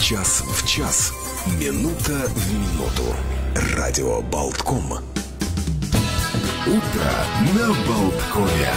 Час в час. Минута в минуту. Радио Болтком. Утро на Болткове.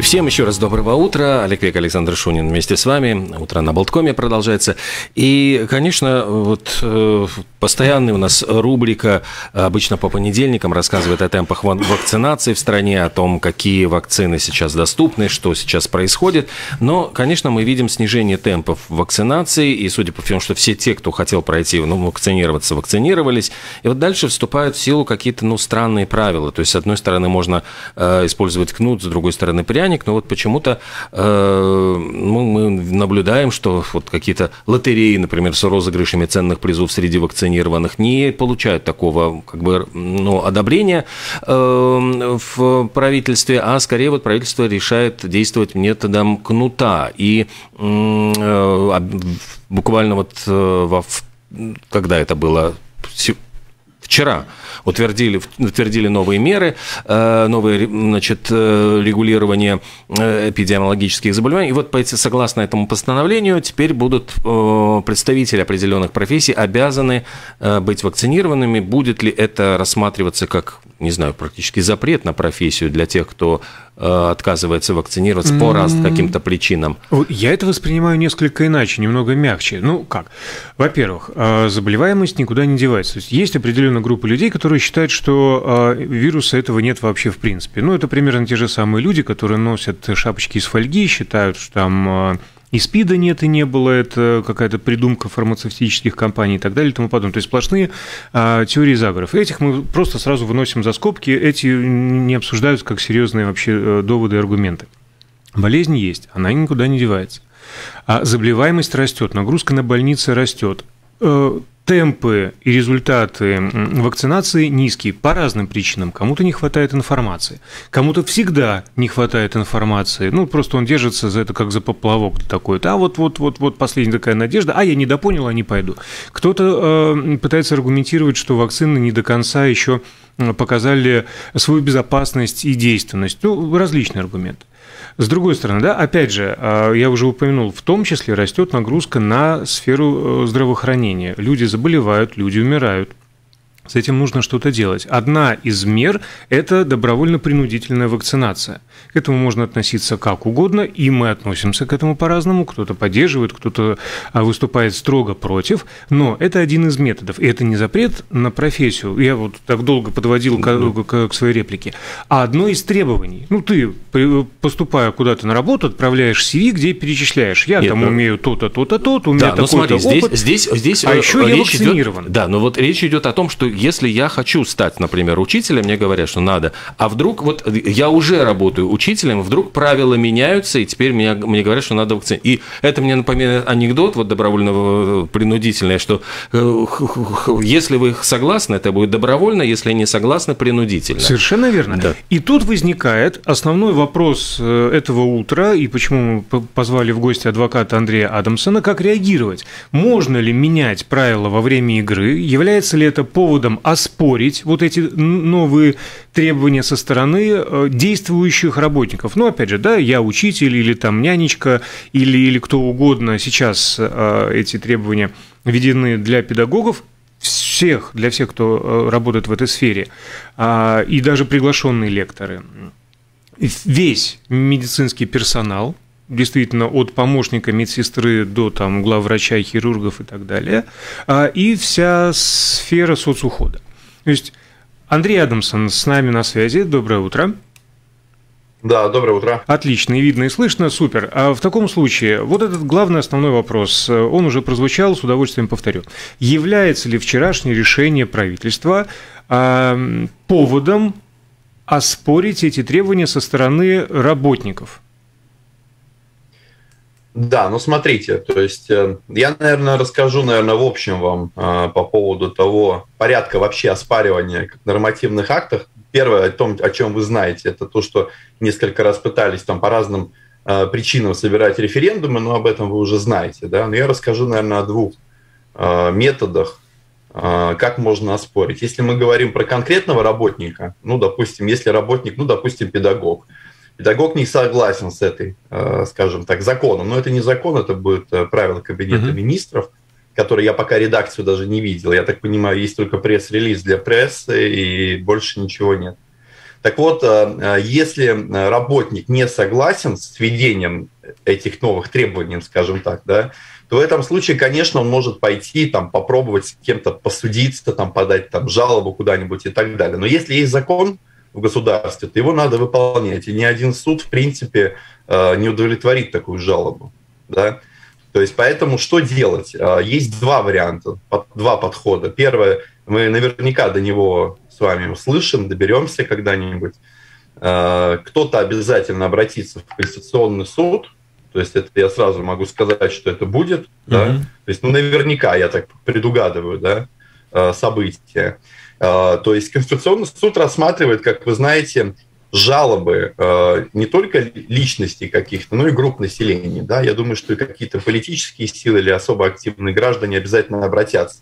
Всем еще раз доброго утра. Олег Век, Александр Шунин вместе с вами. Утро на Болткоме продолжается. И, конечно, вот э, постоянная у нас рубрика обычно по понедельникам рассказывает о темпах вакцинации в стране, о том, какие вакцины сейчас доступны, что сейчас происходит. Но, конечно, мы видим снижение темпов вакцинации. И, судя по всему, что все те, кто хотел пройти, ну, вакцинироваться, вакцинировались. И вот дальше вступают в силу какие-то, ну, странные правила. То есть, с одной стороны, можно э, использовать кнут, с другой стороны, пряник пряник, но вот почему-то э, ну, мы наблюдаем, что вот какие-то лотереи, например, с розыгрышами ценных призов среди вакцинированных не получают такого как бы ну, одобрения э, в правительстве, а скорее вот правительство решает действовать методом кнута. И э, буквально вот э, во, когда это было вчера утвердили, утвердили новые меры, э, новые значит, э, регулирование э, эпидемиологических заболеваний. И вот согласно этому постановлению теперь будут представители определенных профессий обязаны быть вакцинированными. Будет ли это рассматриваться как, не знаю, практически запрет на профессию для тех, кто отказывается вакцинироваться по разным каким-то причинам. Я это воспринимаю несколько иначе, немного мягче. Ну, как? Во-первых, заболеваемость никуда не девается. То есть есть определенная группа людей, которые считают, что э, вируса этого нет вообще в принципе. Ну, это примерно те же самые люди, которые носят шапочки из фольги, считают, что там э, и СПИДа нет и не было, это какая-то придумка фармацевтических компаний и так далее и тому подобное. То есть сплошные а, теории заговоров. Этих мы просто сразу выносим за скобки, эти не обсуждаются как серьезные вообще э, доводы и аргументы. Болезнь есть, она никуда не девается. А заболеваемость растет, нагрузка на больницы растет темпы и результаты вакцинации низкие по разным причинам. Кому-то не хватает информации, кому-то всегда не хватает информации. Ну, просто он держится за это как за поплавок такой. А вот, вот, вот, вот последняя такая надежда. А я не допонял, а не пойду. Кто-то э, пытается аргументировать, что вакцины не до конца еще показали свою безопасность и действенность. Ну, различные аргументы. С другой стороны, да, опять же, а, я уже упомянул, в том числе растет нагрузка на сферу э, здравоохранения. Люди заболевают, люди умирают. С этим нужно что-то делать. Одна из мер – это добровольно-принудительная вакцинация. К этому можно относиться как угодно, и мы относимся к этому по-разному. Кто-то поддерживает, кто-то а, выступает строго против, но это один из методов. И это не запрет на профессию. Я вот так долго подводил к, к, к своей реплике. А одно из требований. Ну, ты, поступая куда-то на работу, отправляешь CV, где перечисляешь. Я Нет, там ну... умею то-то, то-то, то-то, у меня да, такой-то смотри, опыт. Здесь, здесь, здесь а еще я вакцинирован. Идет, да, но вот речь идет о том, что если я хочу стать, например, учителем, мне говорят, что надо, а вдруг вот я уже работаю учителем, вдруг правила меняются, и теперь меня, мне говорят, что надо вакцинировать. И это мне напоминает анекдот вот добровольного принудительный, что э, если вы согласны, это будет добровольно, если не согласны, принудительно. Совершенно верно. Да. И тут возникает основной вопрос э, этого утра, и почему мы позвали в гости адвоката Андрея Адамсона, как реагировать. Можно ли менять правила во время игры? Является ли это поводом поводом оспорить вот эти новые требования со стороны э, действующих работников. Ну, опять же, да, я учитель или там нянечка или, или кто угодно, сейчас э, эти требования введены для педагогов, всех, для всех, кто э, работает в этой сфере, а, и даже приглашенные лекторы. Весь медицинский персонал – действительно от помощника медсестры до там, главврача, хирургов и так далее, а, и вся сфера соцухода. То есть Андрей Адамсон с нами на связи. Доброе утро. Да, доброе утро. Отлично, и видно, и слышно, супер. А в таком случае, вот этот главный основной вопрос, он уже прозвучал, с удовольствием повторю. Является ли вчерашнее решение правительства а, поводом оспорить эти требования со стороны работников? Да, ну смотрите, то есть э, я, наверное, расскажу, наверное, в общем вам э, по поводу того порядка вообще оспаривания нормативных актов. Первое, о том, о чем вы знаете, это то, что несколько раз пытались там по разным э, причинам собирать референдумы, но об этом вы уже знаете, да. Но я расскажу, наверное, о двух методах, как можно оспорить. Если мы говорим про конкретного работника, ну, допустим, если работник, ну, допустим, педагог – педагог не согласен с этой, скажем так, законом. Но это не закон, это будет правило Кабинета mm-hmm. министров, который я пока редакцию даже не видел. Я так понимаю, есть только пресс-релиз для прессы и больше ничего нет. Так вот, если работник не согласен с введением этих новых требований, скажем так, да, то в этом случае, конечно, он может пойти, там, попробовать с кем-то посудиться, там, подать там, жалобу куда-нибудь и так далее. Но если есть закон в государстве, то его надо выполнять. И ни один суд, в принципе, э, не удовлетворит такую жалобу. Да? То есть поэтому что делать? Э, есть два варианта, два подхода. Первое, мы наверняка до него с вами услышим, доберемся когда-нибудь. Э, кто-то обязательно обратится в Конституционный суд – то есть это я сразу могу сказать, что это будет, mm-hmm. да. То есть, ну, наверняка я так предугадываю, да, события. Э, то есть Конституционный суд рассматривает, как вы знаете, жалобы э, не только личностей каких-то, но и групп населения. Да? Я думаю, что и какие-то политические силы или особо активные граждане обязательно обратятся.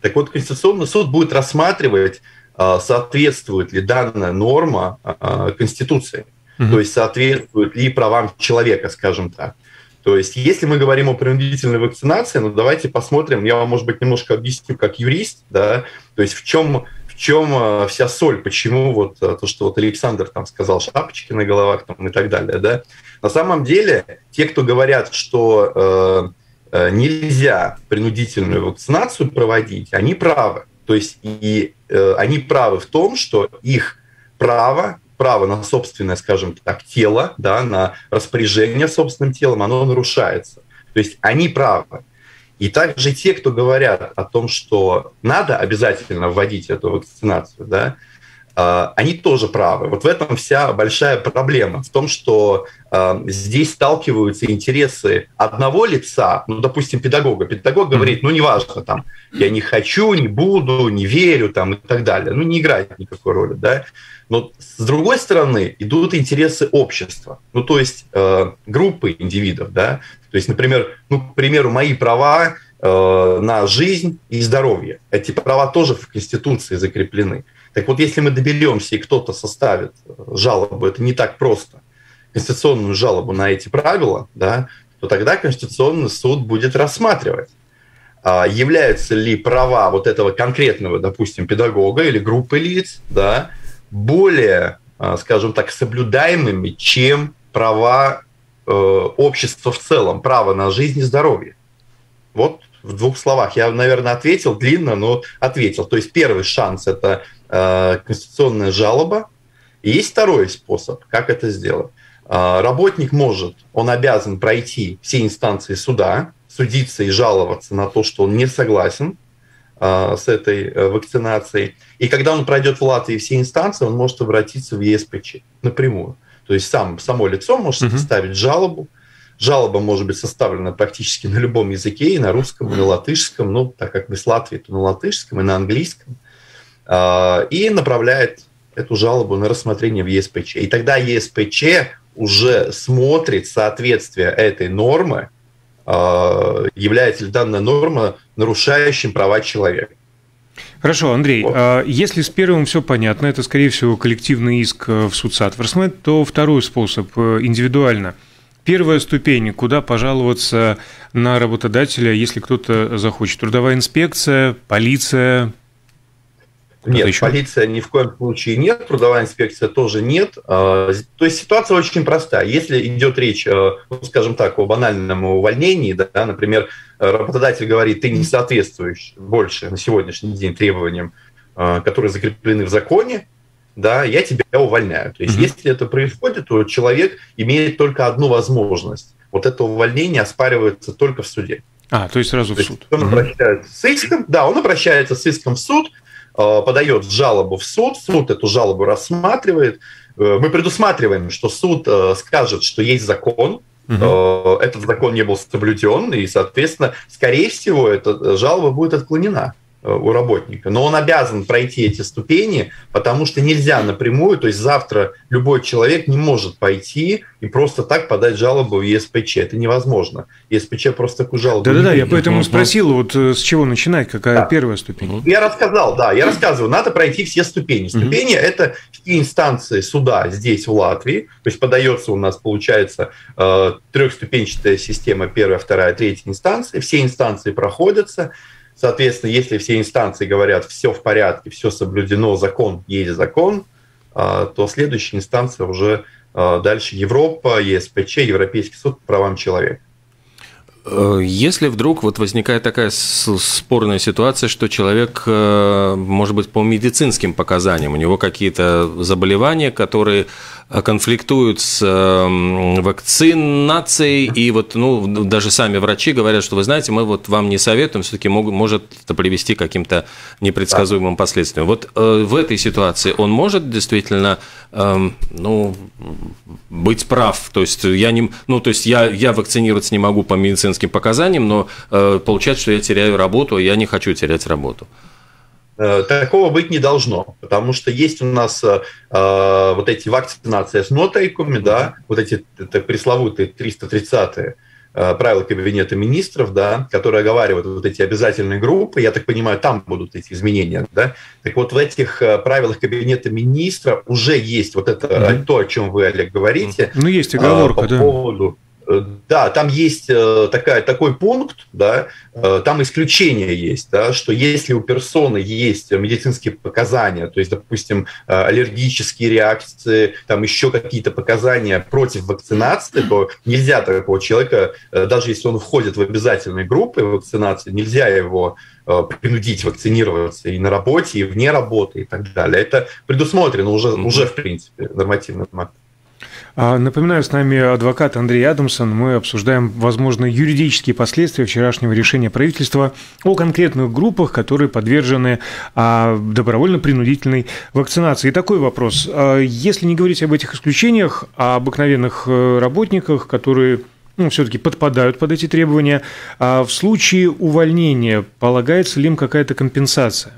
Так вот, Конституционный суд будет рассматривать, соответствует ли данная норма Конституции mm-hmm. то есть соответствует ли правам человека, скажем так. То есть, если мы говорим о принудительной вакцинации, ну давайте посмотрим, я вам, может быть, немножко объясню как юрист, да, то есть в чем в чем э, вся соль, почему вот э, то, что вот Александр там сказал, шапочки на головах там, и так далее, да. На самом деле, те, кто говорят, что э, нельзя принудительную вакцинацию проводить, они правы. То есть и э, они правы в том, что их право право на собственное, скажем так, тело, да, на распоряжение собственным телом, оно нарушается. То есть они правы. И также те, кто говорят о том, что надо обязательно вводить эту вакцинацию, да, они тоже правы. Вот в этом вся большая проблема, в том, что э, здесь сталкиваются интересы одного лица, ну, допустим, педагога. Педагог говорит, ну, неважно, там, я не хочу, не буду, не верю, там, и так далее. Ну, не играет никакой роли, да. Но с другой стороны идут интересы общества, ну то есть э, группы индивидов, да. То есть, например, ну, к примеру, мои права э, на жизнь и здоровье. Эти права тоже в Конституции закреплены. Так вот, если мы доберемся и кто-то составит жалобу, это не так просто, конституционную жалобу на эти правила, да, то тогда Конституционный суд будет рассматривать, а, являются ли права вот этого конкретного, допустим, педагога или группы лиц, да, более, а, скажем так, соблюдаемыми, чем права э, общества в целом, право на жизнь и здоровье. Вот в двух словах. Я, наверное, ответил длинно, но ответил. То есть первый шанс – это конституционная жалоба. И есть второй способ, как это сделать. Э, работник может, он обязан пройти все инстанции суда, судиться и жаловаться на то, что он не согласен а, с этой э, вакцинацией. И когда он пройдет в Латвии все инстанции, он может обратиться в ЕСПЧ напрямую. То есть сам, само лицо может угу. составить жалобу. Жалоба может быть составлена практически на любом языке, и на русском, и на латышском, ну, так как мы с Латвии, то на латышском и на английском, и направляет эту жалобу на рассмотрение в ЕСПЧ. И тогда ЕСПЧ уже смотрит соответствие этой нормы а, является ли данная норма нарушающим права человека. Хорошо, Андрей, вот. А, если с первым все понятно, это, скорее всего, коллективный иск э, в суд Сатворсмет, то второй способ э, индивидуально. Первая ступень, куда пожаловаться на работодателя, если кто-то захочет. Трудовая инспекция, полиция, нет, еще? полиция ни в коем случае нет, трудовая инспекция тоже нет. А, то есть ситуация очень простая. Если идет речь, э, ну, скажем так, о банальном увольнении, да, например, работодатель говорит, ты не соответствуешь больше на сегодняшний день требованиям, э, которые закреплены в законе, да, я тебя увольняю. То есть, mm-hmm. если это происходит, то человек имеет только одну возможность. Вот это увольнение оспаривается только в суде. А, то есть сразу то в суд. Он mm-hmm. обращается с иском, да, он обращается с иском в суд, подает жалобу в суд, суд эту жалобу рассматривает. Э, мы предусматриваем, что суд э, скажет, что есть закон, угу. этот закон не был соблюден, и, соответственно, скорее всего, эта жалоба будет отклонена Э, у работника. Но он обязан пройти эти ступени, потому что нельзя напрямую, то есть завтра любой человек не может пойти и просто так подать жалобу в ЕСПЧ. Это невозможно. ЕСПЧ просто такую жалобу Да-да-да, я поэтому спросил, вот э, с чего начинать, какая да. первая ступень? Я рассказал, да, я рассказываю, надо пройти все ступени. Ступени mm-hmm. – это все инстанции суда здесь, в Латвии, то есть подается у нас, получается, э, трехступенчатая система, первая, вторая, третья инстанция, все инстанции проходятся, Соответственно, если все инстанции говорят, все в порядке, все соблюдено, закон есть закон, а, то следующая инстанция уже а, дальше Европа, ЕСПЧ, Европейский суд по правам человека. Э, если вдруг вот возникает такая спорная ситуация, что человек, э, может быть, по медицинским показаниям, у него какие-то заболевания, которые конфликтуют с вакцинацией, и вот, ну, даже сами врачи говорят, что, вы знаете, мы вот вам не советуем, все-таки может это привести к каким-то непредсказуемым последствиям. Вот в этой ситуации он может действительно, эм, ну, быть прав, то есть я не, ну, то есть я, я вакцинироваться не могу по медицинским медицинским показаниям, но э, получается, что я теряю работу, а я не хочу терять работу. Э, такого быть не должно, потому что есть у нас э, э вот эти вакцинации с нотайками, да, вот эти это пресловутые 330-е э, правила Кабинета министров, да, которые оговаривают вот эти обязательные группы, я так понимаю, там будут эти изменения, да. Так вот в этих правилах Кабинета министров уже есть вот это mm-hmm. то, о чем вы, Олег, говорите. Ну, есть оговорка, по да. поводу Э, да, там есть э, такая, такой пункт, да, э, там исключение есть, да, что если у персоны есть медицинские показания, то есть, допустим, аллергические реакции, там еще какие-то показания против вакцинации, то нельзя такого человека, даже если он входит в обязательные группы вакцинации, нельзя его принудить вакцинироваться и на работе, и вне работы, и так далее. Это предусмотрено уже, уже в принципе, нормативным актом. А, напоминаю, с нами адвокат Андрей Адамсон. Мы обсуждаем, возможно, юридические последствия вчерашнего решения правительства о конкретных группах, которые подвержены а, добровольно-принудительной вакцинации. И такой вопрос. А, если не говорить об этих исключениях, а обыкновенных э, работниках, которые ну, все-таки подпадают под эти требования, в случае увольнения полагается ли им какая-то компенсация?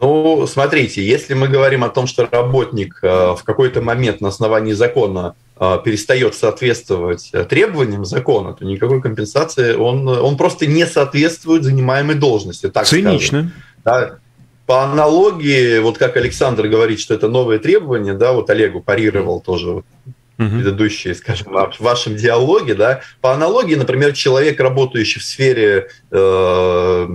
Ну, смотрите, если мы говорим о том, что работник э, в какой-то момент на основании закона э, перестает соответствовать э, требованиям закона, то никакой компенсации он, он просто не соответствует занимаемой должности. Так Цинично. Да, по аналогии, вот как Александр говорит, что это новые требования, да, вот Олегу парировал тоже угу. предыдущие, скажем, в вашем диалоге, да, по аналогии, например, человек, работающий в сфере э,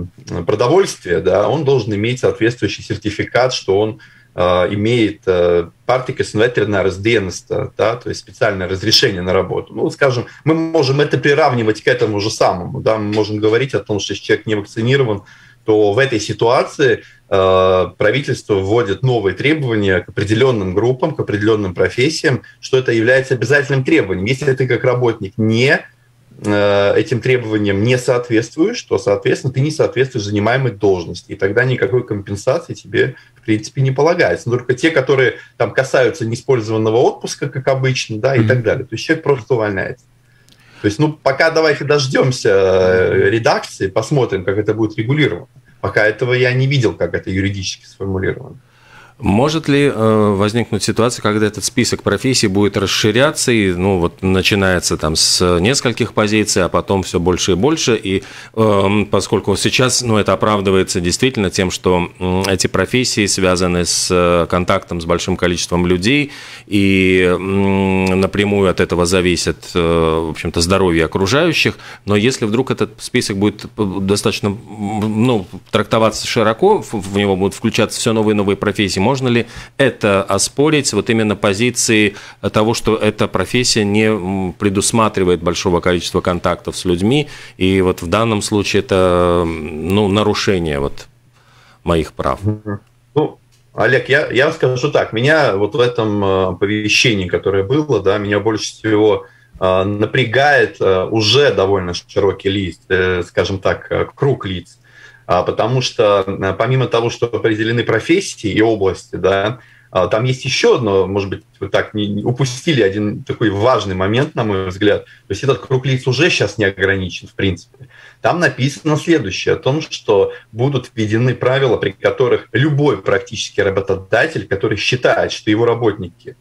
продовольствия, да, он должен иметь соответствующий сертификат, что он э, имеет э, ветеринарис dienesta, да, то есть специальное разрешение на работу. Ну, скажем, мы можем это приравнивать к этому же самому, да, мы можем говорить о том, что если человек не вакцинирован, то в этой ситуации правительство вводит новые требования к определенным группам, к определенным профессиям, что это является обязательным требованием. Если ты как работник не э, этим требованиям не соответствуешь, то, соответственно, ты не соответствуешь занимаемой должности, и тогда никакой компенсации тебе, в принципе, не полагается. Но только те, которые там касаются неиспользованного отпуска, как обычно, да, и mm-hmm. так далее. То есть человек просто увольняется. То есть, ну, пока давайте дождемся э, редакции, посмотрим, как это будет регулировано. Пока этого я не видел, как это юридически сформулировано. Может ли э, возникнуть ситуация, когда этот список профессий будет расширяться, и, ну, вот начинается там с нескольких позиций, а потом все больше и больше, и э, поскольку сейчас, ну, это оправдывается действительно тем, что эти профессии связаны с э, контактом с большим количеством людей, и напрямую от этого зависит, э, в общем-то, здоровье окружающих, но если вдруг этот список будет достаточно, ну, трактоваться широко, в него будут включаться все новые и новые профессии, можно ли это оспорить вот именно позиции того, что эта профессия не предусматривает большого количества контактов с людьми, и вот в данном случае это ну, нарушение вот моих прав? Ну, Олег, я, я скажу так, меня вот в этом э, оповещении, которое было, да, меня больше всего э, напрягает э, уже довольно широкий лист, скажем так, круг лиц. А, потому что э, помимо того, что определены профессии и области, да, А, там есть еще одно, может быть, вы так не, упустили один такой важный момент, на мой взгляд. То есть этот круг лиц уже сейчас не ограничен, в принципе. Там написано следующее, о том, что будут введены правила, при которых любой практически работодатель, который считает, что его работники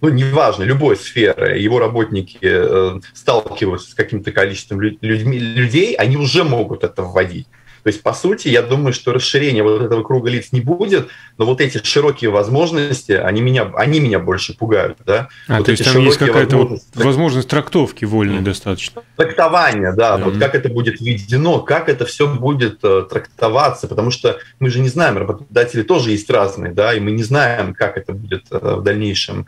ну, неважно, любой сферы, его работники э, сталкиваются с каким-то количеством людьми, людей, они уже могут это вводить. То есть, по сути, я думаю, что расширения вот этого круга лиц не будет, но вот эти широкие возможности, они меня, они меня больше пугают. Да? А, вот то есть там есть какая-то вот возможность трактовки вольной достаточно. Трактование, да, mm-hmm. вот как это будет введено, как это все будет э, трактоваться, потому что мы же не знаем, работодатели тоже есть разные, да, и мы не знаем, как это будет э, в дальнейшем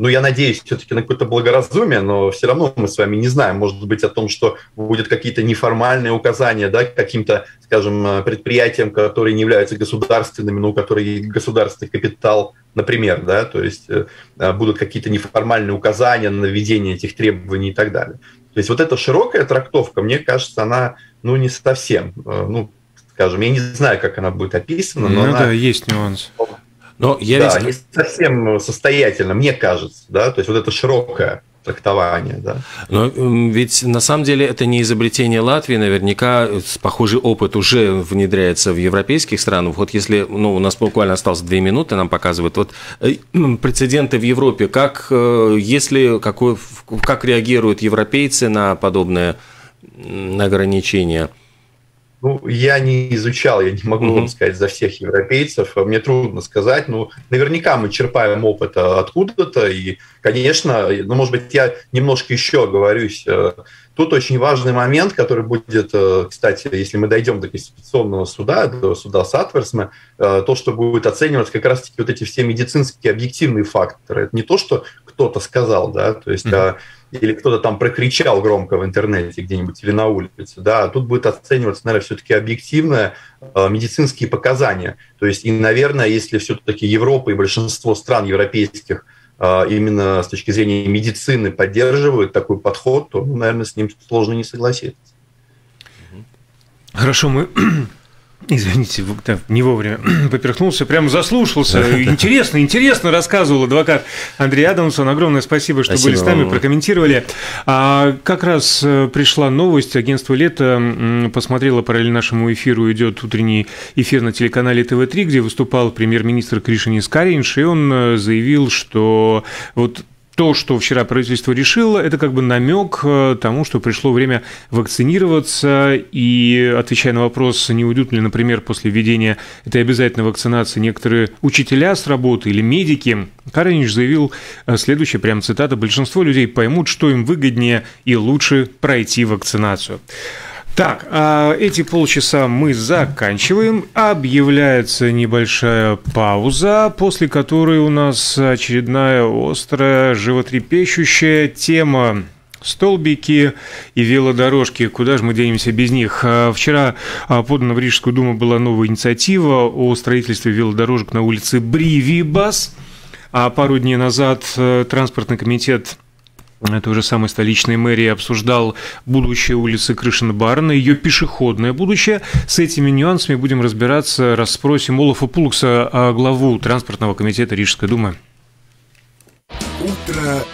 ну, я надеюсь все-таки на какое-то благоразумие, но все равно мы с вами не знаем, может быть, о том, что будут какие-то неформальные указания, да, каким-то, скажем, предприятиям, которые не являются государственными, но у которых есть государственный капитал, например, да, то есть э, будут какие-то неформальные указания на введение этих требований и так далее. То есть вот эта широкая трактовка, мне кажется, она, ну, не совсем, э, ну, скажем, я не знаю, как она будет описана, но ну, она... да, есть нюанс. Но я да, ведь... не совсем состоятельно, мне кажется, да, то есть вот это широкое трактование, да. Но ведь на самом деле это не изобретение Латвии, наверняка похожий опыт уже внедряется в европейских странах. Вот если, ну, у нас буквально осталось две минуты, нам показывают, вот э, прецеденты в Европе, как, э, если, какой, как реагируют европейцы на подобные ограничения? Ну, я не изучал, я не могу mm-hmm. вам сказать за всех европейцев, мне трудно сказать, но ну, наверняка мы черпаем опыт откуда-то, и, конечно, ну, может быть, я немножко еще оговорюсь, э, тут очень важный момент, который будет, э, кстати, если мы дойдем до Конституционного суда, до суда Сатверсма, э, то, что будет оцениваться как раз-таки вот эти все медицинские объективные факторы. Это не то, что кто-то сказал, да, то есть... Mm-hmm или кто-то там прокричал громко в интернете где-нибудь или на улице, да, тут будет оцениваться, наверное, все-таки объективно э, медицинские показания. То есть, и, наверное, если все-таки Европа и большинство стран европейских э, именно с точки зрения медицины поддерживают такой подход, то, ну, наверное, с ним сложно не согласиться. Хорошо, мы Извините, не вовремя поперхнулся, прямо заслушался. Интересно, интересно рассказывал адвокат Андрей Адамсон. Огромное спасибо, что спасибо были с нами, вам. прокомментировали. А, как раз э, пришла новость, агентство «Лето» посмотрело параллельно нашему эфиру, идет утренний эфир на телеканале ТВ-3, где выступал премьер-министр Кришинис Каринш, и он э, заявил, что вот то, что вчера правительство решило, это как бы намек э, тому, что пришло время вакцинироваться. И отвечая на вопрос, не уйдут ли, например, после введения этой обязательной вакцинации некоторые учителя с работы или медики, Каранич заявил э, следующее, прям цитата, «Большинство людей поймут, что им выгоднее и лучше пройти вакцинацию». Так, а эти полчаса мы заканчиваем. Объявляется небольшая пауза, после которой у нас очередная острая, животрепещущая тема столбики и велодорожки. Куда же мы денемся без них? А, вчера а, подана в Рижскую думу была новая инициатива о строительстве велодорожек на улице Бривибас. А пару дней назад э, транспортный комитет той же самой столичной мэрии обсуждал будущее улицы Крышина-Барна, ее пешеходное будущее. С этими нюансами будем разбираться, расспросим Олафа Пулукса, главу транспортного комитета Рижской думы. Утро